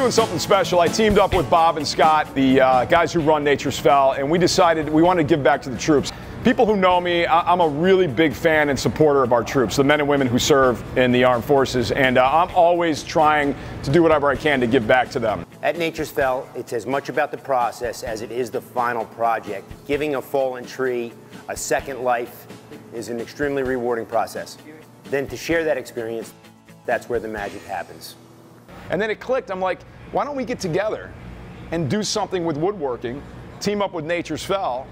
Doing something special. I teamed up with Bob and Scott, the uh, guys who run Nature's Fell, and we decided we wanted to give back to the troops. People who know me, I- I'm a really big fan and supporter of our troops, the men and women who serve in the armed forces, and uh, I'm always trying to do whatever I can to give back to them. At Nature's Fell, it's as much about the process as it is the final project. Giving a fallen tree a second life is an extremely rewarding process. Then to share that experience, that's where the magic happens. And then it clicked. I'm like, why don't we get together and do something with woodworking, team up with Nature's Fell,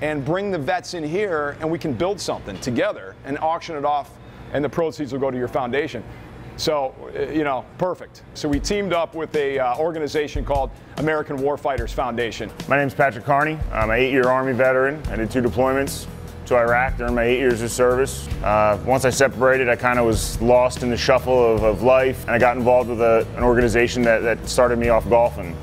and bring the vets in here and we can build something together and auction it off, and the proceeds will go to your foundation. So, uh, you know, perfect. So we teamed up with a uh, organization called American Warfighters Foundation. My name is Patrick Carney. I'm an eight-year Army veteran. I did two deployments to Iraq during my eight years of service. Uh, once I separated, I kind of was lost in the shuffle of, of life, and I got involved with a, an organization that, that started me off golfing.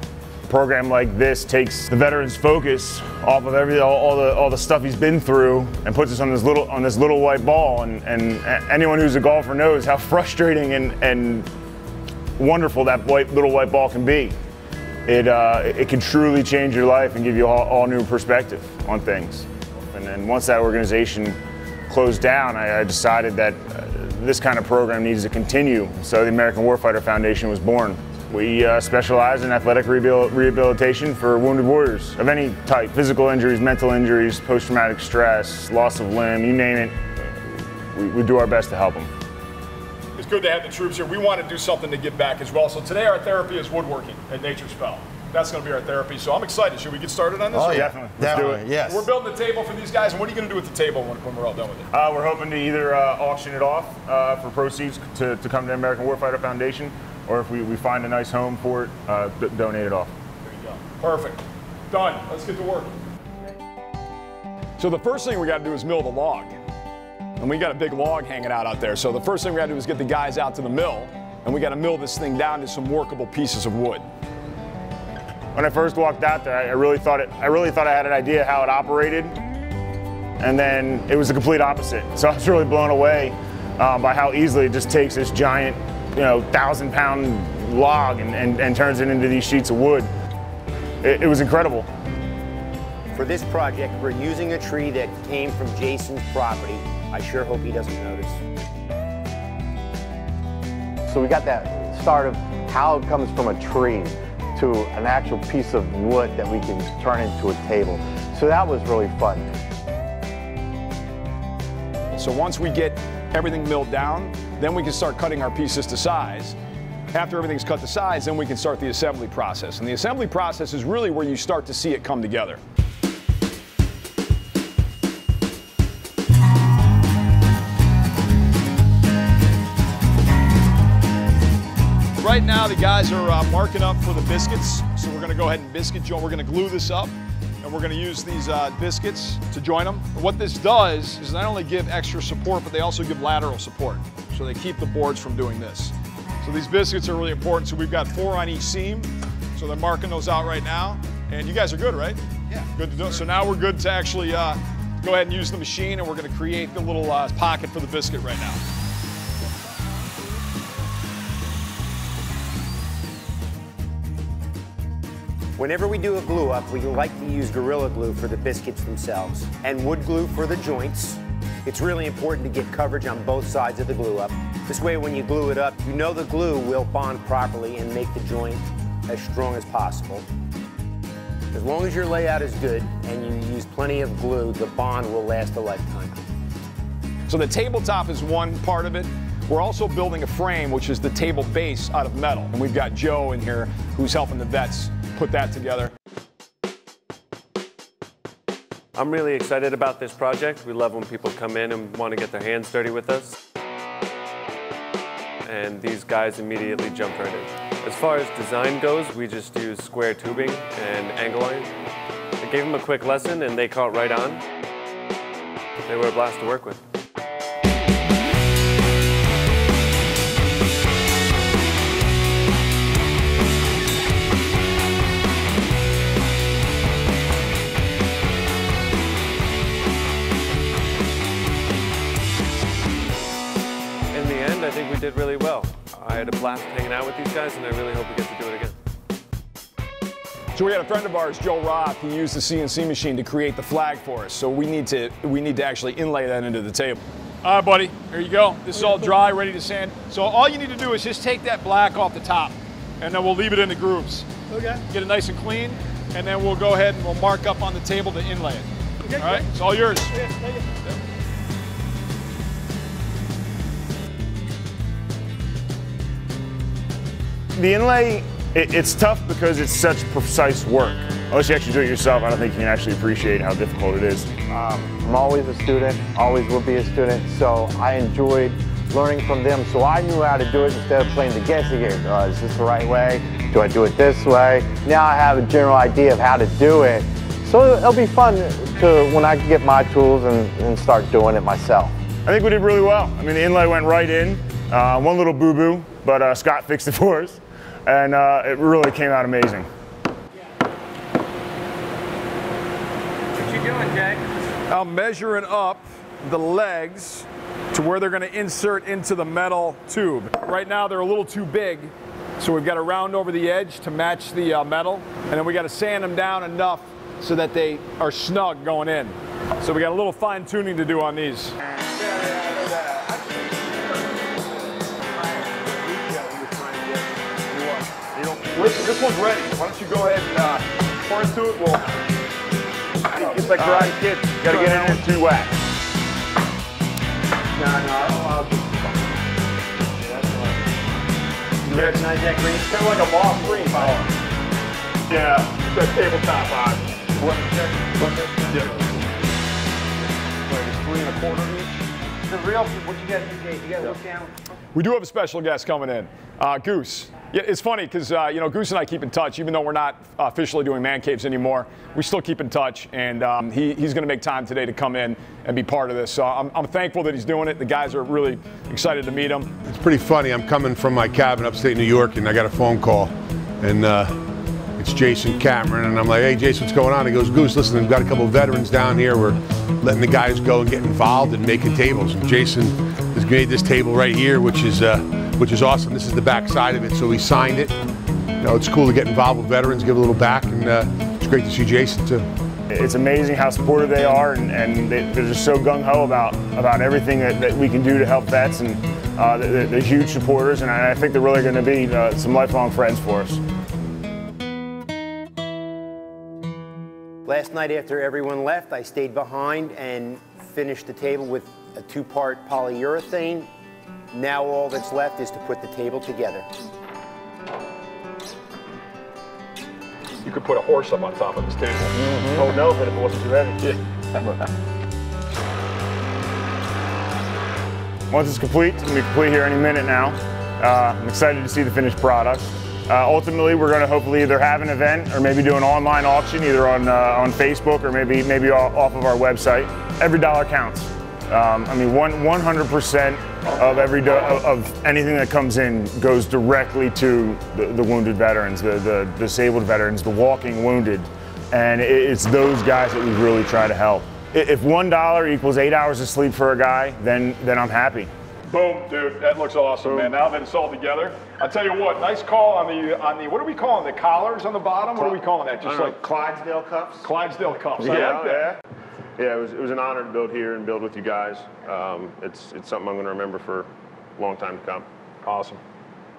A program like this takes the veteran's focus off of every all, all the all the stuff he's been through and puts us on this little on this little white ball. And, and anyone who's a golfer knows how frustrating and, and wonderful that white little white ball can be. It, uh, it can truly change your life and give you all, all new perspective on things. And then once that organization closed down, I, I decided that uh, this kind of program needs to continue. So the American Warfighter Foundation was born. We uh, specialize in athletic rehabil- rehabilitation for wounded warriors of any type physical injuries, mental injuries, post traumatic stress, loss of limb, you name it. We, we do our best to help them. It's good to have the troops here. We want to do something to give back as well. So today our therapy is woodworking at Nature's Fell. That's going to be our therapy. So I'm excited. Should we get started on this? Oh, yeah. Definitely. Let's do Definitely, it. yes. We're building the table for these guys, and what are you going to do with the table when, when we're all done with it? Uh, we're hoping to either uh, auction it off uh, for proceeds to, to come to the American Warfighter Foundation, or if we, we find a nice home for it, uh, d- donate it off. There you go. Perfect. Done. Let's get to work. So the first thing we got to do is mill the log. And we got a big log hanging out out there. So the first thing we got to do is get the guys out to the mill, and we got to mill this thing down to some workable pieces of wood. When I first walked out there, I I really thought it. I really thought I had an idea how it operated, and then it was the complete opposite. So I was really blown away um, by how easily it just takes this giant, you know, thousand-pound log and, and, and turns it into these sheets of wood. It, it was incredible. For this project, we're using a tree that came from Jason's property. I sure hope he doesn't notice. So we got that start of how it comes from a tree to an actual piece of wood that we can turn into a table. So that was really fun. So once we get everything milled down, then we can start cutting our pieces to size. After everything's cut to size, then we can start the assembly process. And the assembly process is really where you start to see it come together. Right now, the guys are uh, marking up for the biscuits. So we're gonna go ahead and biscuit join. We're gonna glue this up and we're gonna use these uh, biscuits to join them. What this does is not only give extra support, but they also give lateral support. So they keep the boards from doing this. So these biscuits are really important. So we've got four on each seam. So they're marking those out right now. And you guys are good, right? Yeah. Good to do it. So now we're good to actually uh, go ahead and use the machine and we're gonna create the little uh, pocket for the biscuit right now. Whenever we do a glue up, we like to use Gorilla Glue for the biscuits themselves and wood glue for the joints. It's really important to get coverage on both sides of the glue up. This way, when you glue it up, you know the glue will bond properly and make the joint as strong as possible. As long as your layout is good and you use plenty of glue, the bond will last a lifetime. So the tabletop is one part of it. We're also building a frame, which is the table base out of metal. And we've got Joe in here who's helping the vets put that together. I'm really excited about this project. We love when people come in and want to get their hands dirty with us. And these guys immediately jumped right in. As far as design goes, we just use square tubing and angle iron. I gave them a quick lesson and they caught right on. They were a blast to work with. Blast hanging out with these guys, and I really hope we get to do it again. So we had a friend of ours, Joe Roth. He used the CNC machine to create the flag for us. So we need to we need to actually inlay that into the table. All right, buddy. Here you go. This is all dry, ready to sand. So all you need to do is just take that black off the top, and then we'll leave it in the grooves. Okay. Get it nice and clean, and then we'll go ahead and we'll mark up on the table to inlay it. Okay, All right, great. it's all yours. Yeah, The inlay, it, it's tough because it's such precise work. Unless you actually do it yourself, I don't think you can actually appreciate how difficult it is. I'm always a student, always will be a student, so I enjoyed learning from them. So I knew how to do it instead of playing the guessing game. Uh, is this the right way? Do I do it this way? Now I have a general idea of how to do it. So it'll be fun to when I get my tools and, and start doing it myself. I think we did really well. I mean, the inlay went right in. Uh, one little boo-boo, but uh, Scott fixed it for us, and uh, it really came out amazing. What you doing, Jay? I'm measuring up the legs to where they're going to insert into the metal tube. Right now they're a little too big, so we've got to round over the edge to match the uh, metal, and then we got to sand them down enough so that they are snug going in. So we got a little fine tuning to do on these. Listen, this one's ready. Why don't you go ahead and uh, pour into it? We'll It's like Karate Kid. Got to get in with two whacks. You recognize that green? It's kind of like a moss green. Yeah, that tabletop on. What? Yeah. Like it's three and a quarter each. The real, what you to do, Jay? You got to look down. We do have a special guest coming in, uh, Goose. Yeah, it's funny because uh, you know Goose and I keep in touch, even though we're not officially doing man caves anymore. We still keep in touch, and um, he, he's going to make time today to come in and be part of this. So I'm, I'm thankful that he's doing it. The guys are really excited to meet him. It's pretty funny. I'm coming from my cabin upstate New York, and I got a phone call, and uh, it's Jason Cameron, and I'm like, "Hey, Jason, what's going on?" He goes, "Goose, listen, we've got a couple of veterans down here. We're letting the guys go and get involved and making tables." And Jason has made this table right here, which is uh, which is awesome. This is the back side of it, so we signed it. You know, it's cool to get involved with veterans, give a little back, and uh, it's great to see Jason too. It's amazing how supportive they are, and, and they, they're just so gung ho about about everything that, that we can do to help vets, and uh, they're, they're huge supporters, and I, I think they're really going to be uh, some lifelong friends for us. Last night after everyone left, I stayed behind and finished the table with a two-part polyurethane. Now all that's left is to put the table together. You could put a horse up on top of this table. Oh no, but if it wasn't too heavy. Once it's complete, it's going to be complete here any minute now. Uh, I'm excited to see the finished product. Uh, ultimately, we're going to hopefully either have an event or maybe do an online auction, either on uh, on Facebook or maybe maybe off off of our website. Every dollar counts. Um, I mean, one 100% of every do- of of anything that comes in goes directly to the, the wounded veterans, the, the disabled veterans, the walking wounded, and it, it's those guys that we really try to help. If one dollar equals eight hours of sleep for a guy, then then I'm happy. Boom, dude, that looks awesome, man. Now that it's all together, I tell you what, nice call on the on the what are we calling the collars on the bottom? What are we calling that? Just like Clydesdale cups. Clydesdale cups. I Yeah, like that. yeah. Yeah, it was, it was an honor to build here and build with you guys. Um, it's, it's something I'm going to remember for a long time to come. Awesome.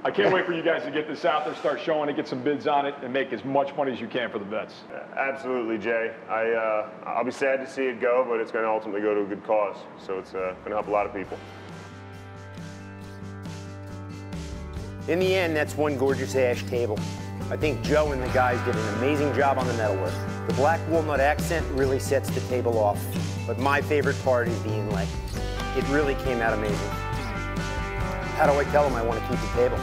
I can't wait for you guys to get this out there, start showing it, get some bids on it, and make as much money as you can for the vets. Absolutely, Jay. I, uh, I'll be sad to see it go, but it's going to ultimately go to a good cause. So it's uh, going to help a lot of people. In the end, that's one gorgeous ash table. I think Joe and the guys did an amazing job on the metalwork. The black walnut accent really sets the table off, but my favorite part is the inlay. It really came out amazing. How do I tell them I want to keep the table?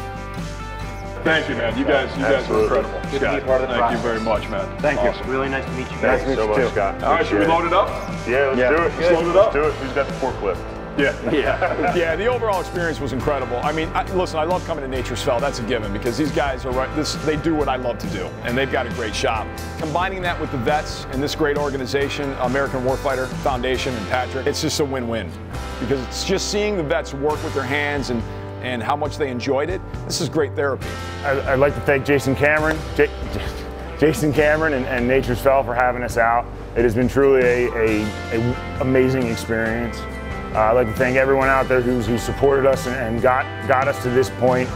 Thank you, man. You guys, you guys are incredible. Good to be a part of the Thank you very much, man. Thank Awesome. you. Really nice to meet you guys. Thanks so much, Scott. All right, should we load it up? Yeah, let's Yeah. do it. Let's load it up. Let's do it. Who's got the forklift? Yeah. Yeah. yeah, the overall experience was incredible. I mean, I, listen, I love coming to Nature's Fell. That's a given because these guys are right. This, they do what I love to do, and they've got a great shop. Combining that with the vets and this great organization, American Warfighter Foundation and Patrick, it's just a win-win because it's just seeing the vets work with their hands and and how much they enjoyed it. This is great therapy. I- I'd like to thank Jason Cameron, J- Jason Cameron, and, and Nature's Fell for having us out. It has been truly a, a, a amazing experience. Uh, I'd like to thank everyone out there who's, who supported us and, and got got us to this point.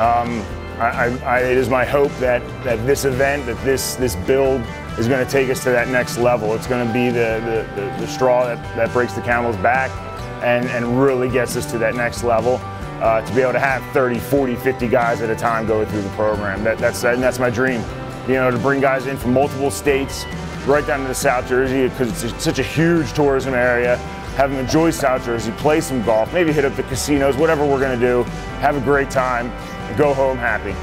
Um, I, I, it is my hope that, that this event, that this this build is going to take us to that next level. It's going to be the, the, the, the straw that, that breaks the camel's back and, and really gets us to that next level. Uh, to be able to have 30, 40, 50 guys at a time go through the program. That, that's, and that's my dream. You know, to bring guys in from multiple states, right down to the South Jersey, because it's such a huge tourism area. Have them enjoy South Jersey, play some golf, maybe hit up the casinos, whatever we're going to do. Have a great time, go home happy.